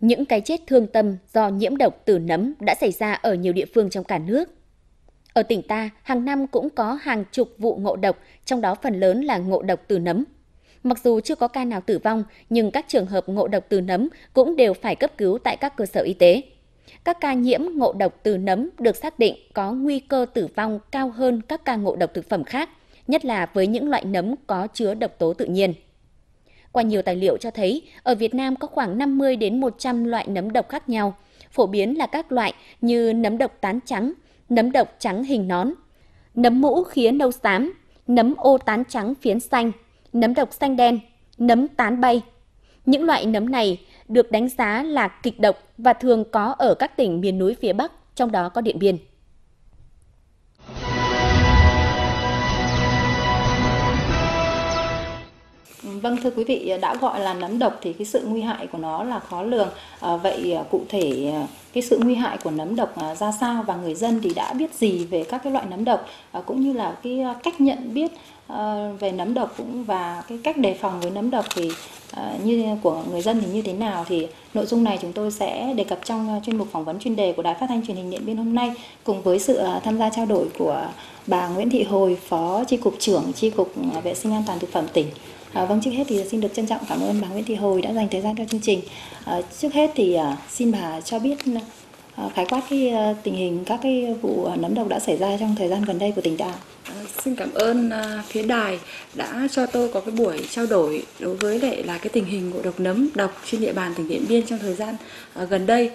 Những cái chết thương tâm do nhiễm độc từ nấm đã xảy ra ở nhiều địa phương trong cả nước. Ở tỉnh ta, hàng năm cũng có hàng chục vụ ngộ độc, trong đó phần lớn là ngộ độc từ nấm. Mặc dù chưa có ca nào tử vong, nhưng các trường hợp ngộ độc từ nấm cũng đều phải cấp cứu tại các cơ sở y tế. Các ca nhiễm ngộ độc từ nấm được xác định có nguy cơ tử vong cao hơn các ca ngộ độc thực phẩm khác, nhất là với những loại nấm có chứa độc tố tự nhiên. Qua nhiều tài liệu cho thấy, ở Việt Nam có khoảng 50 đến 100 loại nấm độc khác nhau, phổ biến là các loại như nấm độc tán trắng, nấm độc trắng hình nón, nấm mũ khía nâu xám, nấm ô tán trắng phiến xanh, nấm độc xanh đen, nấm tán bay. Những loại nấm này được đánh giá là kịch độc và thường có ở các tỉnh miền núi phía Bắc, trong đó có Điện Biên. Vâng thưa quý vị, đã gọi là nấm độc thì cái sự nguy hại của nó là khó lường. À, vậy à, cụ thể à, cái sự nguy hại của nấm độc à, ra sao và người dân thì đã biết gì về các cái loại nấm độc à, cũng như là cái cách nhận biết à, về nấm độc cũng và cái cách đề phòng với nấm độc thì à, như của người dân thì như thế nào thì nội dung này chúng tôi sẽ đề cập trong chuyên mục phỏng vấn chuyên đề của Đài Phát thanh Truyền hình Điện Biên hôm nay cùng với sự tham gia trao đổi của bà Nguyễn Thị Hồi, Phó Chi cục trưởng Chi cục Vệ sinh an toàn thực phẩm tỉnh. À, vâng trước hết thì xin được trân trọng cảm ơn bà Nguyễn Thị Hồi đã dành thời gian cho chương trình. À, trước hết thì à, xin bà cho biết à, khái quát cái à, tình hình các cái vụ nấm độc đã xảy ra trong thời gian gần đây của tỉnh ta. À, xin cảm ơn à, phía đài đã cho tôi có cái buổi trao đổi đối với lại là cái tình hình ngộ độc nấm độc trên địa bàn tỉnh Điện Biên trong thời gian à, gần đây.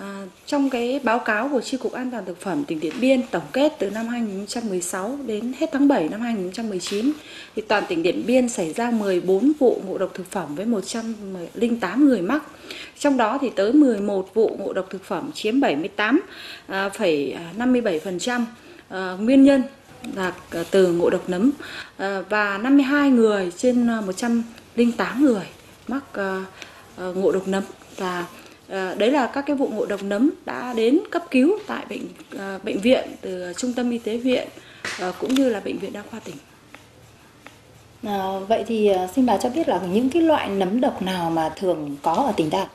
À, trong cái báo cáo của tri cục An toàn thực phẩm tỉnh Điện Biên tổng kết từ năm 2016 đến hết tháng 7 năm 2019 thì toàn tỉnh Điện Biên xảy ra 14 vụ ngộ độc thực phẩm với 108 người mắc. Trong đó thì tới 11 vụ ngộ độc thực phẩm chiếm 78,57% à, à, à, nguyên nhân là à, từ ngộ độc nấm à, và 52 người trên 108 người mắc ngộ độc nấm và đấy là các cái vụ ngộ độc nấm đã đến cấp cứu tại bệnh à, bệnh viện từ trung tâm y tế huyện à, cũng như là bệnh viện đa khoa tỉnh. À, vậy thì xin bà cho biết là những cái loại nấm độc nào mà thường có ở tỉnh ta?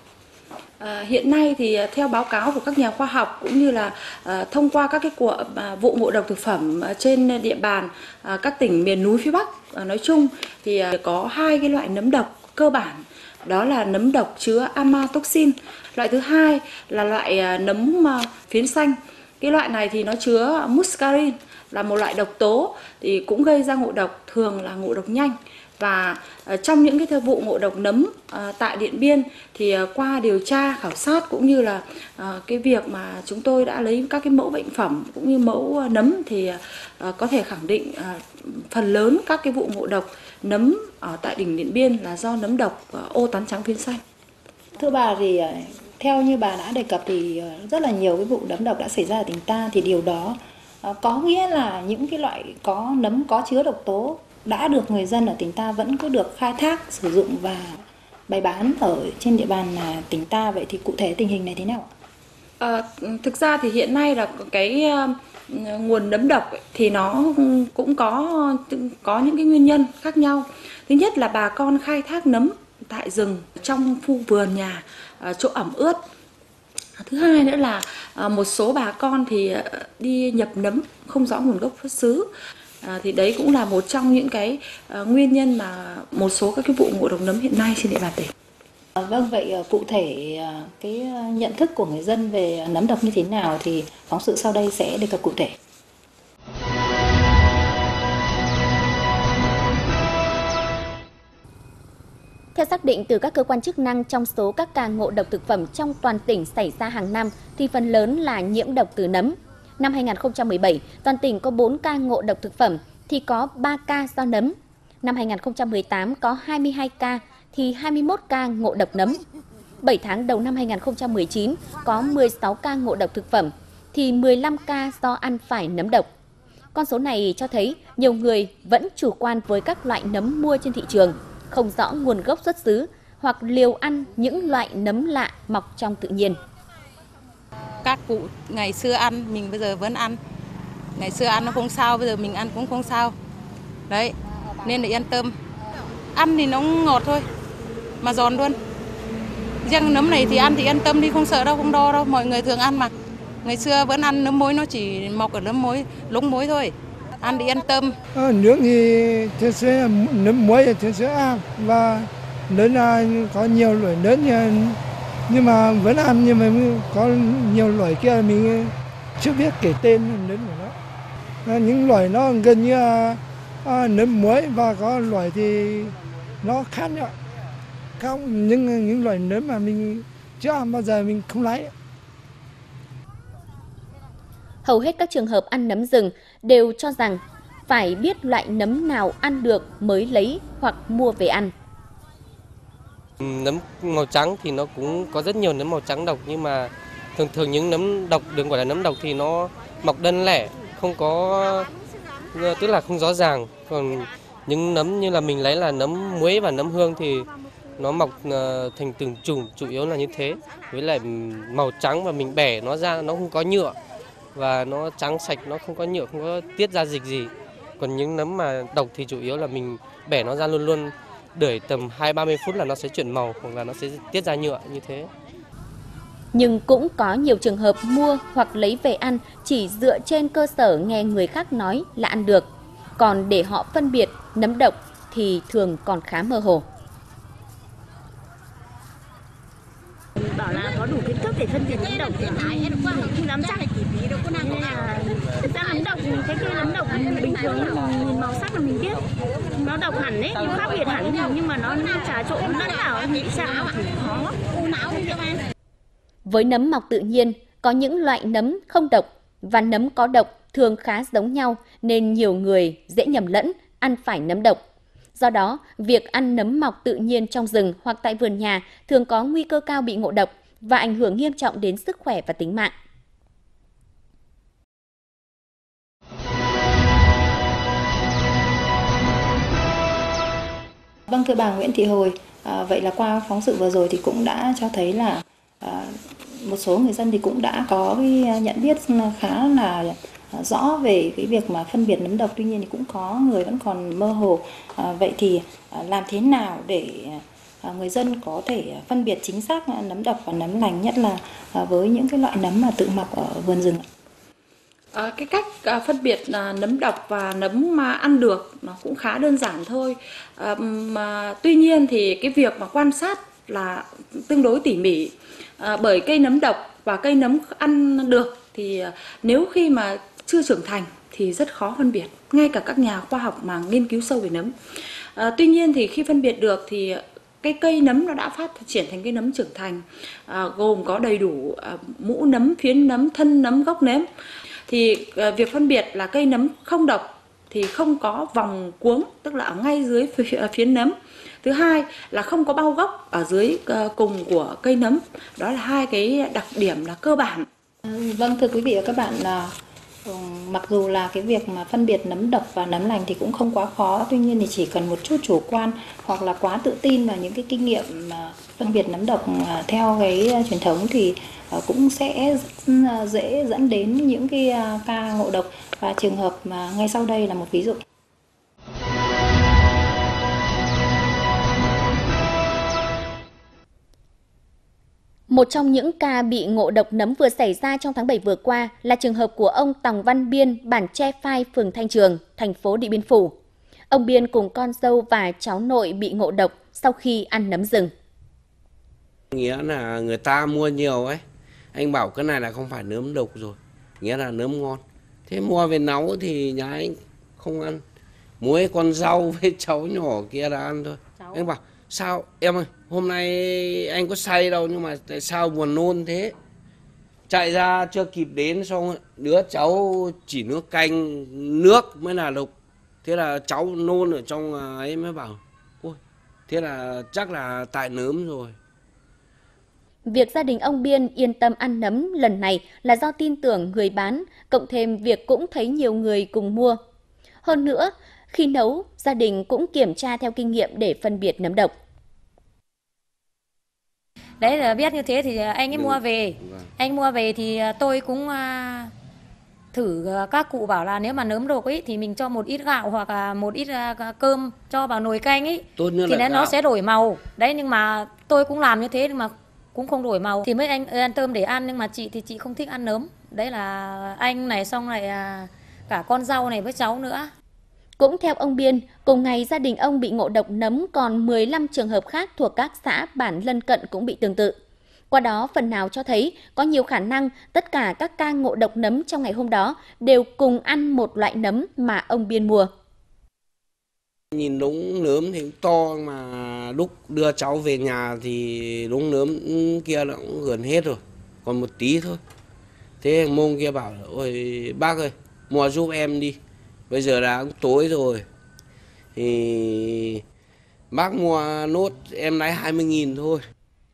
À, hiện nay thì theo báo cáo của các nhà khoa học cũng như là à, thông qua các cái cuộc à, vụ ngộ độc thực phẩm trên địa bàn à, các tỉnh miền núi phía Bắc à, nói chung thì à, có hai cái loại nấm độc cơ bản đó là nấm độc chứa amatoxin. Loại thứ hai là loại à, nấm à, phiến xanh. Cái loại này thì nó chứa muscarin là một loại độc tố thì cũng gây ra ngộ độc, thường là ngộ độc nhanh và à, trong những cái vụ ngộ độc nấm tại Điện Biên thì qua điều tra khảo sát cũng như là cái việc mà chúng tôi đã lấy các cái mẫu bệnh phẩm cũng như mẫu nấm thì có thể khẳng định phần lớn các cái vụ ngộ độc nấm ở tại đỉnh Điện Biên là do nấm độc ờ, ô tán trắng phiến xanh. Thưa bà, thì ờ, theo như bà đã đề cập thì ờ, rất là nhiều cái vụ nấm độc đã xảy ra ở tỉnh ta, thì điều đó có nghĩa là những cái loại có nấm có chứa độc tố đã được người dân ở tỉnh ta vẫn cứ được khai thác, sử dụng và bày bán ở trên địa bàn à, tỉnh ta vậy thì cụ thể tình hình này thế nào ạ? À, thực ra thì hiện nay là cái ờ, nguồn nấm độc thì nó cũng có có những cái nguyên nhân khác nhau. Thứ nhất là bà con khai thác nấm tại rừng trong khu vườn nhà ờ, chỗ ẩm ướt. Thứ hai nữa là một số bà con thì đi nhập nấm không rõ nguồn gốc xuất xứ. À, thì đấy cũng là một trong những cái uh, nguyên nhân mà một số các cái vụ ngộ độc nấm hiện nay trên địa bàn tỉnh. Ờ, vâng, vậy ờ, cụ thể ờ, cái nhận thức của người dân về nấm độc như thế nào thì phóng sự sau đây sẽ đề cập cụ thể. Theo xác định từ các cơ quan chức năng trong số các ca ngộ độc thực phẩm trong toàn tỉnh xảy ra hàng năm thì phần lớn là nhiễm độc từ nấm. Năm 2017, toàn tỉnh có 4 ca ngộ độc thực phẩm thì có 3 ca do nấm. Năm 2018 có 22 ca thì 21 ca ngộ độc nấm. 7 tháng đầu năm 2019 có 16 ca ngộ độc thực phẩm thì 15 ca do ăn phải nấm độc. Con số này cho thấy nhiều người vẫn chủ quan với các loại nấm mua trên thị trường, không rõ nguồn gốc xuất xứ hoặc liều ăn những loại nấm lạ mọc trong tự nhiên. Các cụ ngày xưa ăn mình bây giờ vẫn ăn. Ngày xưa ăn nó không sao, bây giờ mình ăn cũng không sao. Đấy, nên là yên tâm. Ăn thì nó ngọt thôi, mà giòn luôn. Riêng nấm này thì ăn thì yên tâm đi không sợ đâu không đo đâu. Mọi người thường ăn mà. Ngày xưa vẫn ăn nấm mối nó chỉ mọc ở nấm mối lúng mối thôi. Ăn thì yên tâm. À, nướng thì thế sẽ nấm muối thì thường ăn. Và lớn là có nhiều loại lớn nhưng mà vẫn ăn nhưng mà có nhiều loại kia mình chưa biết kể tên lớn của nó. À, những loại nó gần như à, nấm muối. Và có loại thì nó khác nhau không những những loại nấm mà mình chưa ăn bao giờ mình không lấy hầu hết các trường hợp ăn nấm rừng đều cho rằng phải biết loại nấm nào ăn được mới lấy hoặc mua về ăn. Nấm màu trắng thì nó cũng có rất nhiều nấm màu trắng độc nhưng mà thường thường những nấm độc đừng gọi là nấm độc thì nó mọc đơn lẻ, không có tức là không rõ ràng. Còn những nấm như là mình lấy là nấm muối và nấm hương thì nó mọc ờ, thành từng chùm, chủ yếu là như thế. Với lại màu trắng và mình bẻ nó ra, nó không có nhựa. Và nó trắng sạch, nó không có nhựa, không có tiết ra dịch gì. Còn những nấm mà độc thì chủ yếu là mình bẻ nó ra luôn luôn. Đợi tầm 2-30 phút là nó sẽ chuyển màu, hoặc là nó sẽ tiết ra nhựa, như thế. Nhưng cũng có nhiều trường hợp mua hoặc lấy về ăn chỉ dựa trên cơ sở nghe người khác nói là ăn được. Còn để họ phân biệt nấm độc thì thường còn khá mơ hồ. bảo là có đủ kiến thức để phân biệt nấm độc. Thì dám chắc nên là thực ra nấm độc cái cây nấm độc bình thường mình nhìn màu sắc là mình biết. Nó độc hẳn đấy nhưng khác biệt hẳn. Nhưng mà nó trà trộn lẫn vào nghĩ sao thì khó. Với nấm mọc tự nhiên có những loại nấm không độc và nấm có độc thường khá giống nhau nên nhiều người dễ nhầm lẫn ăn phải nấm độc. Do đó, việc ăn nấm mọc tự nhiên trong rừng hoặc tại vườn nhà thường có nguy cơ cao bị ngộ độc và ảnh hưởng nghiêm trọng đến sức khỏe và tính mạng. Vâng thưa bà Nguyễn Thị Hồi, à, vậy là qua phóng sự vừa rồi thì cũng đã cho thấy là à, một số người dân thì cũng đã có cái nhận biết khá là à, rõ về cái việc mà phân biệt nấm độc tuy nhiên thì cũng có người vẫn còn mơ hồ à, vậy thì à, làm thế nào để người dân có thể à, phân biệt chính xác à, nấm độc và nấm lành nhất là à, với những cái loại nấm mà tự mọc ở vườn rừng À, cái cách à, phân biệt à, nấm độc và nấm mà ăn được nó cũng khá đơn giản thôi. À, mà tuy nhiên thì cái việc mà quan sát là tương đối tỉ mỉ. À, bởi cây nấm độc và cây nấm ăn được thì à, nếu khi mà chưa trưởng thành thì rất khó phân biệt ngay cả các nhà khoa học mà nghiên cứu sâu về nấm. À, tuy nhiên thì khi phân biệt được thì cái cây nấm nó đã phát triển thành cây nấm trưởng thành à, gồm có đầy đủ à, mũ nấm phiến nấm thân nấm gốc nếm. Thì à, việc phân biệt là cây nấm không độc thì không có vòng cuống tức là ở ngay dưới à, phiến nấm. Thứ hai là không có bao gốc ở dưới à, cùng của cây nấm. Đó là hai cái đặc điểm là cơ bản. Vâng thưa quý vị và các bạn à, Ừ, mặc dù là cái việc mà phân biệt nấm độc và nấm lành thì cũng không quá khó, tuy nhiên thì chỉ cần một chút chủ quan hoặc là quá tự tin vào những cái kinh nghiệm mà phân biệt nấm độc à, theo cái à, truyền thống thì à, cũng sẽ dễ dẫn đến những cái ca ngộ độc. Và trường hợp mà ngay sau đây là một ví dụ. Một trong những ca bị ngộ độc nấm vừa xảy ra trong tháng 7 vừa qua là trường hợp của ông Tòng Văn Biên, bản Tre Phai, phường Thanh Trường, thành phố Điện Biên Phủ. Ông Biên cùng con dâu và cháu nội bị ngộ độc sau khi ăn nấm rừng. Nghĩa là người ta mua nhiều ấy, anh bảo cái này là không phải nấm độc rồi, nghĩa là nấm ngon. Thế mua về nấu thì nhà anh không ăn. Muối con rau với cháu nhỏ kia là ăn thôi. Cháu. Anh bảo sao em ơi hôm nay anh có say đâu nhưng mà tại sao buồn nôn thế chạy ra chưa kịp đến xong đứa cháu chỉ nước canh nước mới là lục, thế là cháu nôn ở trong à, ấy mới bảo ôi thế là chắc là tại nấm rồi Việc gia đình ông Biên yên tâm ăn nấm lần này là do tin tưởng người bán, cộng thêm việc cũng thấy nhiều người cùng mua. Hơn nữa, khi nấu, gia đình cũng kiểm tra theo kinh nghiệm để phân biệt nấm độc. Đấy là biết như thế thì anh ấy ừ. mua về. Vâng. Anh mua về thì à, tôi cũng à, thử à, các cụ bảo là nếu mà nấm độc ấy thì mình cho một ít gạo hoặc là một ít cơm cho vào nồi canh ấy Tốt thì nó gạo. sẽ đổi màu. Đấy nhưng mà tôi cũng làm như thế nhưng mà cũng không đổi màu thì mấy anh ăn tôm để ăn nhưng mà chị thì chị không thích ăn nấm đấy là anh này xong lại à, cả con rau này với cháu nữa cũng theo ông Biên, cùng ngày gia đình ông bị ngộ độc nấm còn 15 trường hợp khác thuộc các xã bản lân cận cũng bị tương tự. Qua đó phần nào cho thấy có nhiều khả năng tất cả các ca ngộ độc nấm trong ngày hôm đó đều cùng ăn một loại nấm mà ông Biên mua. Nhìn đống nấm thì to mà lúc đưa cháu về nhà thì đống nấm kia nó cũng gần hết rồi, còn một tí thôi. Thế mông kia bảo ôi bác ơi, mua giúp em đi. Bây giờ đã cũng tối rồi. Thì bác mua nốt em lấy 20.000 thôi.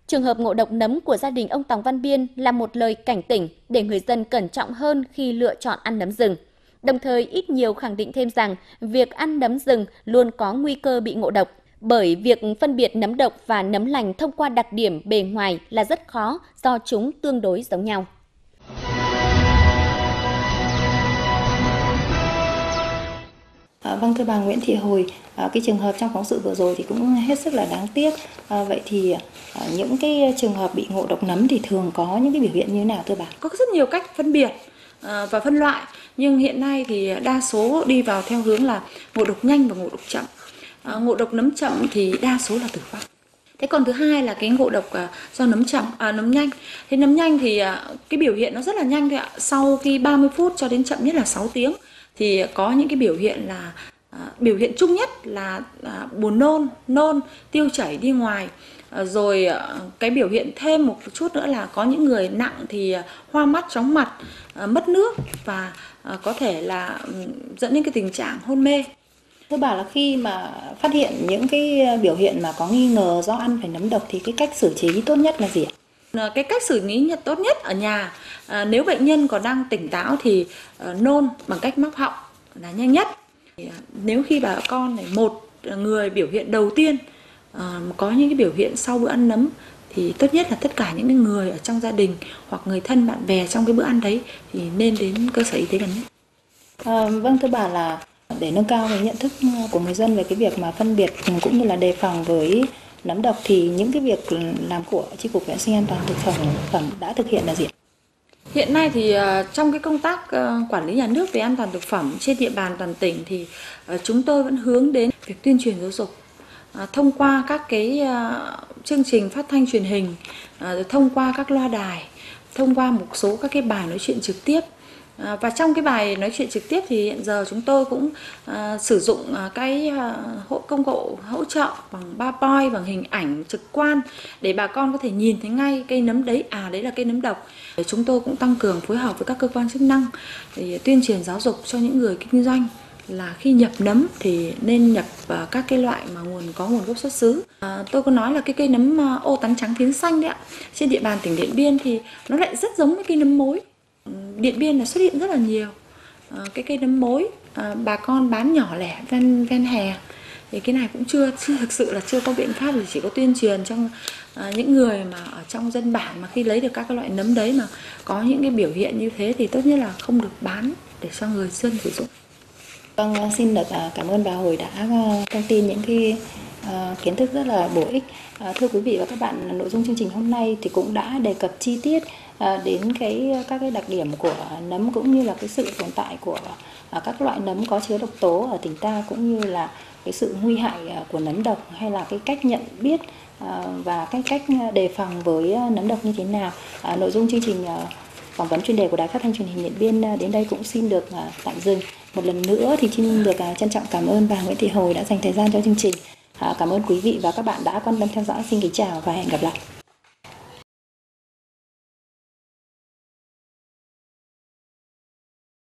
Trường hợp ngộ độc nấm của gia đình ông Tòng Văn Biên là một lời cảnh tỉnh để người dân cẩn trọng hơn khi lựa chọn ăn nấm rừng. Đồng thời ít nhiều khẳng định thêm rằng việc ăn nấm rừng luôn có nguy cơ bị ngộ độc, bởi việc phân biệt nấm độc và nấm lành thông qua đặc điểm bề ngoài là rất khó do chúng tương đối giống nhau. Ờ, vâng thưa bà Nguyễn Thị Hồi, ờ, cái trường hợp trong phóng sự vừa rồi thì cũng hết sức là đáng tiếc. Ờ, vậy thì những cái trường hợp bị ngộ độc nấm thì thường có những cái biểu hiện như thế nào thưa bà? Có rất nhiều cách phân biệt và phân loại, nhưng hiện nay thì đa số đi vào theo hướng là ngộ độc nhanh và ngộ độc chậm. Ngộ độc nấm chậm thì đa số là tử vong. Thế còn thứ hai là cái ngộ độc à, do nấm chậm à, nấm nhanh. Thế nấm nhanh thì à, cái biểu hiện nó rất là nhanh thôi ạ. Sau khi 30 phút cho đến chậm nhất là 6 tiếng thì có những cái biểu hiện là à, biểu hiện chung nhất là à, buồn nôn, nôn, tiêu chảy đi ngoài. À, rồi à, cái biểu hiện thêm một chút nữa là có những người nặng thì à, hoa mắt, chóng mặt, à, mất nước và à, có thể là dẫn đến cái tình trạng hôn mê. Thưa bà là khi mà phát hiện những cái biểu hiện mà có nghi ngờ do ăn phải nấm độc thì cái cách xử trí tốt nhất là gì ạ? À, cái cách xử lý nhất tốt nhất ở nhà à, nếu bệnh nhân còn đang tỉnh táo thì à, nôn bằng cách móc họng là nhanh nhất thì, à, nếu khi bà con này một người biểu hiện đầu tiên à, có những cái biểu hiện sau bữa ăn nấm thì tốt nhất là tất cả những người ở trong gia đình hoặc người thân bạn bè trong cái bữa ăn đấy thì nên đến cơ sở y tế gần nhất. À, vâng thưa bà là để nâng cao cái nhận thức ừ, của người dân về cái việc mà phân biệt ừ, cũng như là đề phòng với nấm độc thì những cái việc làm của chi cục vệ sinh an toàn thực phẩm phẩm đã thực hiện là gì? Hiện nay thì ờ, trong cái công tác ờ, quản lý nhà nước về an toàn thực phẩm trên địa bàn toàn tỉnh thì ờ, chúng tôi vẫn hướng đến việc tuyên truyền giáo dục thông qua các cái chương trình phát thanh truyền hình, thông qua các loa đài, thông qua một số các cái bài nói chuyện trực tiếp À, và trong cái bài nói chuyện trực tiếp thì hiện giờ chúng tôi cũng à, sử dụng à, cái à, hộ công cụ hỗ trợ bằng ba poi bằng hình ảnh trực quan để bà con có thể nhìn thấy ngay cây nấm đấy à đấy là cây nấm độc để chúng tôi cũng tăng cường phối hợp với các cơ quan chức năng để tuyên truyền giáo dục cho những người kinh doanh là khi nhập nấm thì nên nhập các cái loại mà nguồn có nguồn gốc xuất xứ. À, tôi có nói là cái cây nấm ô tắn trắng phiến xanh đấy ạ. Trên địa bàn tỉnh Điện Biên thì nó lại rất giống với cây nấm mối. Điện Biên là xuất hiện rất là nhiều à, cái cây nấm mối à, ờ, bà con bán nhỏ lẻ ven ven hè thì cái này cũng chưa chưa thực sự là chưa có biện pháp thì chỉ có tuyên truyền trong à, những người mà ở trong dân bản mà khi lấy được các cái loại nấm đấy mà có những cái biểu hiện như thế thì tốt nhất là không được bán để cho người dân sử dụng. Vâng, xin được cảm ơn bà Hồi đã thông tin những cái kiến thức rất là bổ ích. Thưa quý vị và các bạn, nội dung chương trình hôm nay thì cũng đã đề cập chi tiết Ờ, đến cái, các cái đặc điểm của nấm cũng như là cái sự tồn tại của à, các loại nấm có chứa độc tố ở tỉnh ta cũng như là cái sự nguy hại à, của nấm độc hay là cái cách nhận biết à, và cái cách đề phòng với nấm độc như thế nào. Nội dung chương trình phỏng vấn chuyên đề của Đài Phát thanh Truyền hình Điện Biên đến đây cũng xin được tạm dừng. Một lần nữa thì xin được trân trọng cảm ơn bà Nguyễn Thị Hồi đã dành thời gian cho chương trình. Cảm ơn quý vị và các bạn đã quan tâm theo dõi. Xin kính chào và hẹn gặp lại.